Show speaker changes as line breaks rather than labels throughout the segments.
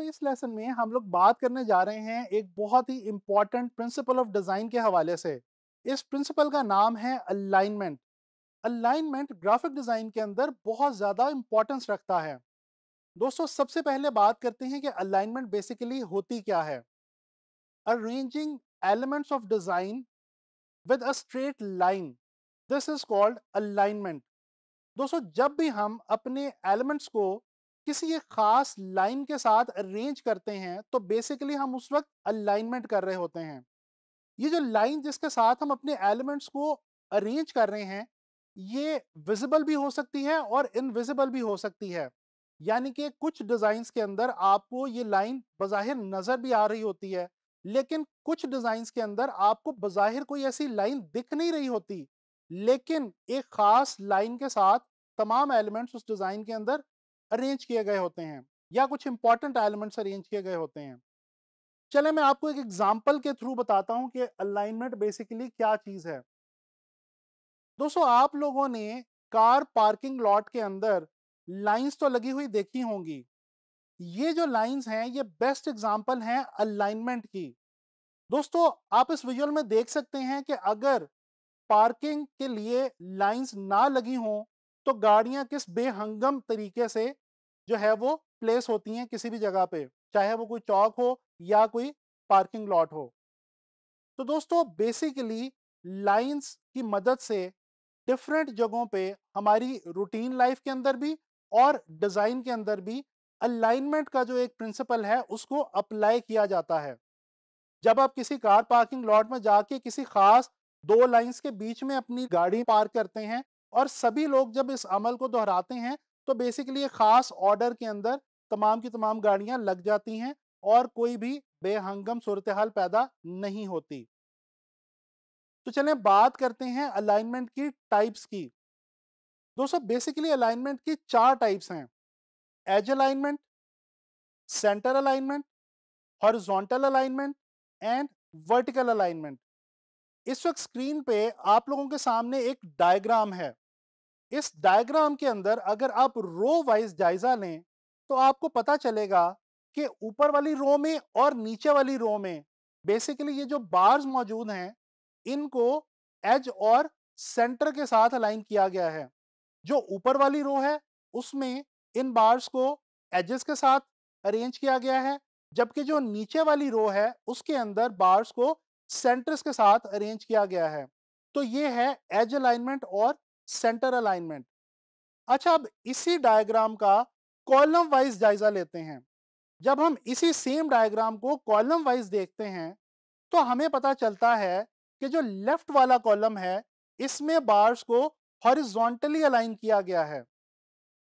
इस लेसन में हम लोग बात करने जा रहे हैं एक बहुत ही इंपॉर्टेंट प्रिंसिपल ऑफ़ डिज़ाइन के हवाले से। इस प्रिंसिपल का नाम है अलाइनमेंट। अलाइनमेंट ग्राफिक डिज़ाइन के अंदर बहुत ज़्यादा इंपॉर्टेंस रखता है। दोस्तों, सबसे पहले बात करते हैं कि अलाइनमेंट बेसिकली होती क्या है। Arranging elements of design with a straight line. This is called alignment. दोस्तों, जब भी हम अपने एलिमेंट्स को किसी एक खास लाइन के साथ अरेंज करते हैं तो बेसिकली हम उस वक्त अलाइनमेंट कर रहे होते हैं। ये जो लाइन जिसके साथ हम अपने एलिमेंट्स को अरेंज कर रहे हैं, ये विजिबल भी हो सकती है और इनविजिबल भी हो सकती है। यानी कि कुछ डिज़ाइंस के अंदर आपको ये लाइन बज़ाहिर नज़र भी आ रही होती है, लेकिन कुछ डिज़ाइंस के अंदर आपको बज़ाहिर कोई ऐसी लाइन दिख नहीं रही होती। लेकिन एक ख़ास लाइन के साथ तमाम एलिमेंट्स उस डिज़ाइन के अंदर अरेंज किए गए होते हैं या कुछ इंपॉर्टेंट एलिमेंट्स अरेंज किए गए होते हैं। चले, मैं आपको एक एग्जांपल के थ्रू बताता हूँ कि अलाइनमेंट बेसिकली क्या चीज़ है। दोस्तों, आप लोगों ने कार पार्किंग लॉट के अंदर लाइंस तो लगी हुई देखी होंगी। ये जो लाइंस हैं, ये बेस्ट एग्जांपल हैं अलाइनमेंट की। दोस्तों, आप इस विजुअल में देख सकते हैं कि अगर पार्किंग के लिए लाइंस ना लगी हों तो गाड़ियाँ किस बेहंगम तरीके से जो है वो प्लेस होती हैं किसी भी जगह पे, चाहे वो कोई चौक हो या कोई पार्किंग लॉट हो। तो दोस्तों, बेसिकली लाइंस की मदद से डिफरेंट जगहों पे हमारी रूटीन लाइफ के अंदर भी और डिज़ाइन के अंदर भी अलाइनमेंट का जो एक प्रिंसिपल है, उसको अप्लाई किया जाता है। जब आप किसी कार पार्किंग लॉट में जाके किसी खास दो लाइंस के बीच में अपनी गाड़ी पार्क करते हैं और सभी लोग जब इस अमल को दोहराते हैं तो बेसिकली एक खास ऑर्डर के अंदर तमाम की तमाम गाड़ियाँ लग जाती हैं और कोई भी बेहंगम सूरत हाल पैदा नहीं होती। तो चलें बात करते हैं अलाइनमेंट की टाइप्स की। दोस्तों बेसिकली अलाइनमेंट की चार टाइप्स हैं। Edge alignment centre alignment horizontal alignment and vertical alignment इस वक्त स्क्रीन पे आप लोगों के सामने एक डायग्राम है। इस डायग्राम के अंदर अगर आप रो वाइज जायजा लें तो आपको पता चलेगा कि ऊपर वाली रो में और नीचे वाली रो में बेसिकली ये जो बार्स मौजूद हैं, इनको एज और सेंटर के साथ अलाइन किया गया है। जो ऊपर वाली रो है, उसमें इन बार्स को एजेस के साथ अरेंज किया गया है, जबकि जो नीचे वाली रो है, उसके अंदर बार्स को सेंटर्स के साथ अरेंज किया गया है। तो ये है एज अलाइनमेंट और सेंटर अलाइनमेंट। अच्छा अब इसी डायग्राम का कॉलम वाइज जायजा लेते हैं। जब हम इसी सेम डायग्राम को कॉलम वाइज देखते हैं तो हमें पता चलता है कि जो लेफ़्ट वाला कॉलम है, इसमें बार्स को हॉरिजॉन्टली अलाइन किया गया है।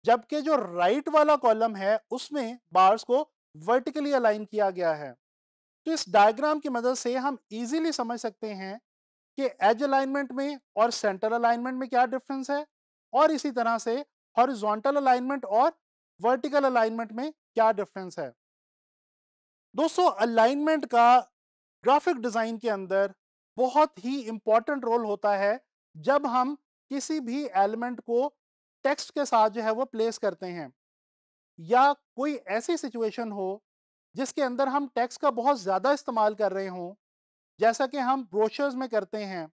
जबकि जो राइट वाला कॉलम है, उसमें बार्स को वर्टिकली अलाइन किया गया है। तो इस डायग्राम की मदद से हम इजीली समझ सकते हैं कि एज अलाइनमेंट में और सेंटर अलाइनमेंट में क्या डिफरेंस है? और इसी तरह से हॉरिजॉन्टल अलाइनमेंट और वर्टिकल अलाइनमेंट में क्या डिफरेंस है? दोस्तों अलाइनमेंट का ग्राफिक डिज़ाइन के अंदर बहुत ही इंपॉर्टेंट रोल होता है जब हम किसी भी एलिमेंट को टेक्स्ट के साथ जो है वो प्लेस करते हैं। या कोई ऐसी सिचुएशन हो जिसके अंदर हम टेक्स्ट का बहुत ज़्यादा इस्तेमाल कर रहे हों जैसा कि हम ब्रोशर्स में करते हैं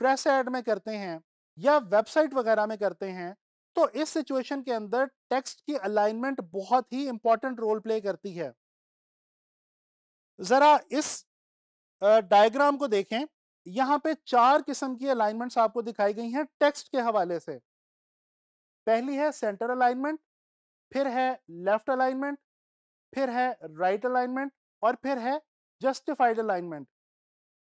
प्रेस एड में करते हैं या वेबसाइट वगैरह में करते हैं तो इस सिचुएशन के अंदर टेक्स्ट की अलाइनमेंट बहुत ही इंपॉर्टेंट रोल प्ले करती है। ज़रा इस डायग्राम को देखें, यहाँ पे चार किस्म की अलाइनमेंट्स आपको दिखाई गई हैं टेक्स्ट के हवाले से। पहली है सेंटर अलाइनमेंट फिर है लेफ़्ट अलाइनमेंट फिर है राइट right अलाइनमेंट और फिर है जस्टिफाइड अलाइनमेंट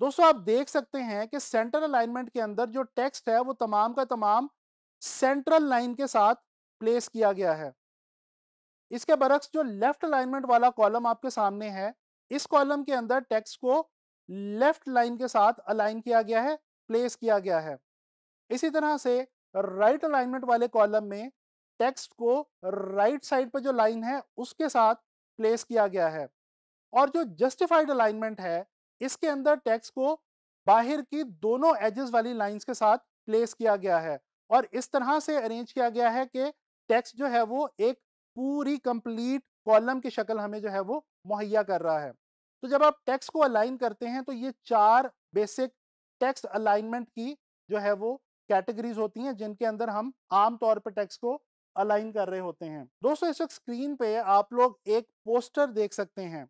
दोस्तों, आप देख सकते हैं कि सेंटर अलाइनमेंट के अंदर जो टेक्स्ट है, वो तमाम का तमाम सेंट्रल लाइन के साथ प्लेस किया गया है। इसके बरक्स जो लेफ़्ट अलाइनमेंट वाला कॉलम आपके सामने है, इस कॉलम के अंदर टेक्स्ट को लेफ़्ट लाइन के साथ अलाइन किया गया है, प्लेस किया गया है। इसी तरह से राइट right अलाइनमेंट वाले कॉलम में टेक्स्ट को राइट right साइड पर जो लाइन है, उसके साथ प्लेस किया गया है। और जो जस्टिफाइड अलाइनमेंट है इसके अंदर टेक्स्ट को बाहर की दोनों एजेस वाली लाइंस के साथ प्लेस किया गया है और इस तरह से अरेंज किया गया है कि टेक्स्ट जो है वो एक पूरी कंप्लीट कॉलम की शक्ल हमें जो है वो मुहैया कर रहा है। तो जब आप टेक्स्ट को अलाइन करते हैं तो ये चार बेसिक टेक्स्ट अलाइनमेंट की जो है वो कैटेगरीज होती हैं, जिनके अंदर हम आम तौर पर टेक्स्ट को अलाइन कर रहे होते हैं। दोस्तों, इस वक्त स्क्रीन पे आप लोग एक पोस्टर देख सकते हैं।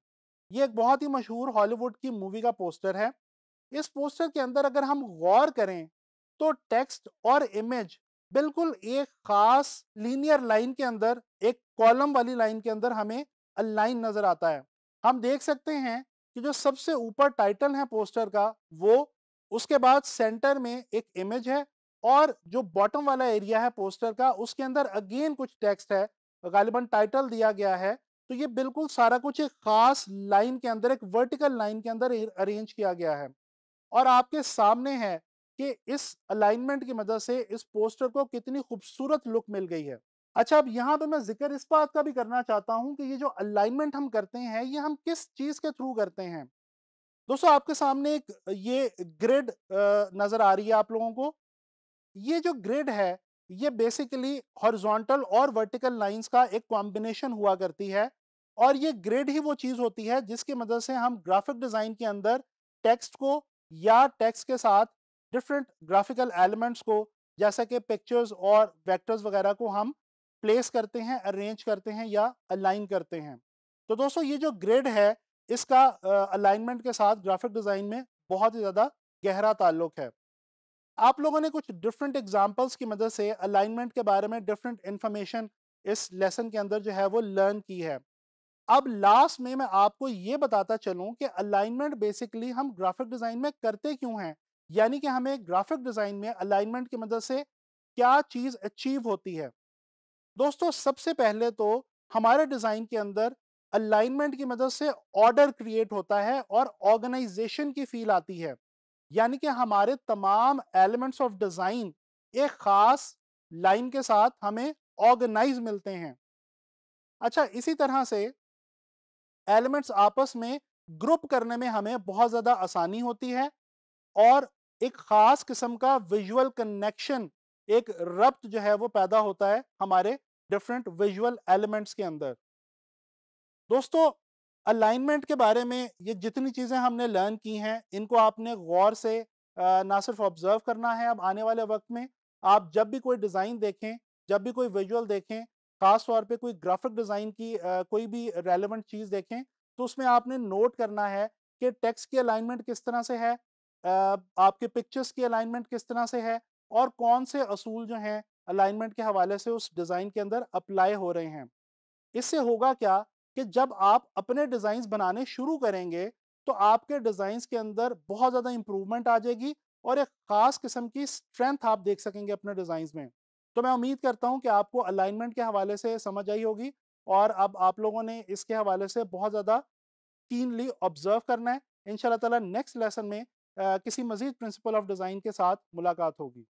ये एक बहुत ही मशहूर हॉलीवुड की मूवी का पोस्टर है। इस पोस्टर के अंदर अगर हम गौर करें तो टेक्स्ट और इमेज बिल्कुल एक खास लीनियर लाइन के अंदर, एक कॉलम वाली लाइन के अंदर हमें अलाइन नज़र आता है। हम देख सकते हैं कि जो सबसे ऊपर टाइटल है पोस्टर का, वो उसके बाद सेंटर में एक इमेज है और जो बॉटम वाला एरिया है पोस्टर का, उसके अंदर अगेन कुछ टेक्स्ट है। गालिबन टाइटल दिया गया है तो ये बिल्कुल सारा कुछ एक खास लाइन के अंदर, एक वर्टिकल लाइन के अंदर अरेंज किया गया है। और आपके सामने है कि इस अलाइनमेंट की मदद से इस पोस्टर को कितनी खूबसूरत लुक मिल गई है। अच्छा अब यहाँ पे मैं ज़िक्र इस बात का भी करना चाहता हूँ कि ये जो अलाइनमेंट हम करते हैं, ये हम किस चीज़ के थ्रू करते हैं? दोस्तों, आपके सामने एक ये ग्रिड नज़र आ रही है आप लोगों को। ये जो ग्रिड है ये बेसिकली हॉरिजॉन्टल और वर्टिकल लाइंस का एक कॉम्बिनेशन हुआ करती है और ये ग्रेड ही वो चीज़ होती है जिसकी मदद से हम ग्राफिक डिज़ाइन के अंदर टेक्स्ट को या टेक्स्ट के साथ डिफरेंट ग्राफिकल एलिमेंट्स को, जैसा कि पिक्चर्स और वेक्टर्स वगैरह को हम प्लेस करते हैं अरेंज करते हैं या अलाइन करते हैं। तो दोस्तों, ये जो ग्रेड है, इसका अलाइनमेंट के साथ ग्राफिक डिज़ाइन में बहुत ही ज़्यादा गहरा ताल्लुक है। आप लोगों ने कुछ डिफरेंट एग्जांपल्स की मदद से अलाइनमेंट के बारे में डिफरेंट इंफॉर्मेशन इस लेसन के अंदर जो है वो लर्न की है। अब लास्ट में मैं आपको ये बताता चलूँ कि अलाइनमेंट बेसिकली हम ग्राफिक डिज़ाइन में करते क्यों हैं? यानी कि हमें ग्राफिक डिज़ाइन में अलाइनमेंट की मदद से क्या चीज़ अचीव होती है? दोस्तों, सबसे पहले तो हमारे डिज़ाइन के अंदर अलाइनमेंट की मदद से ऑर्डर क्रिएट होता है और ऑर्गेनाइजेशन की फील आती है। यानी कि हमारे तमाम एलिमेंट्स ऑफ़ डिज़ाइन एक ख़ास लाइन के साथ हमें ऑर्गेनाइज मिलते हैं। अच्छा इसी तरह से एलिमेंट्स आपस में ग्रुप करने में हमें बहुत ज़्यादा आसानी होती है और एक ख़ास किस्म का विजुअल कनेक्शन, एक रब्त जो है वो पैदा होता है हमारे डिफरेंट विजुअल एलिमेंट्स के अंदर। दोस्तों अलाइनमेंट के बारे में ये जितनी चीज़ें हमने लर्न की हैं इनको आपने गौर से ना सिर्फ़ ऑब्ज़र्व करना है अब आने वाले वक्त में आप जब भी कोई डिज़ाइन देखें जब भी कोई विजुअल देखें ख़ास तौर पे कोई ग्राफिक डिज़ाइन की आ, कोई भी रेलिवेंट चीज़ देखें तो उसमें आपने नोट करना है कि टेक्स्ट की अलाइनमेंट किस तरह से है आ, आपके पिक्चर्स की अलाइनमेंट किस तरह से है और कौन से असूल जो हैं अलाइनमेंट के हवाले से उस डिज़ाइन के अंदर अप्लाई हो रहे हैं। इससे होगा क्या कि जब आप अपने डिज़ाइंस बनाने शुरू करेंगे तो आपके डिज़ाइंस के अंदर बहुत ज़्यादा इंप्रूवमेंट आ जाएगी और एक ख़ास किस्म की स्ट्रेंथ आप देख सकेंगे अपने डिज़ाइंस में। तो मैं उम्मीद करता हूँ कि आपको अलाइनमेंट के हवाले से समझ आई होगी और अब आप लोगों ने इसके हवाले से बहुत ज़्यादा कीनली ऑब्ज़र्व करना है। इन ताला नेक्स्ट लेसन में आ, किसी मजीद प्रिंसिपल ऑफ़ डिज़ाइन के साथ मुलाकात होगी।